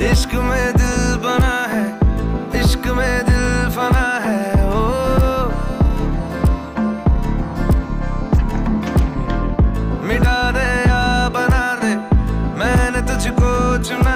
इश्क में दिल बना है, इश्क में दिल फना है, ओ। मिटा दे या बना दे, मैंने तुझको चुना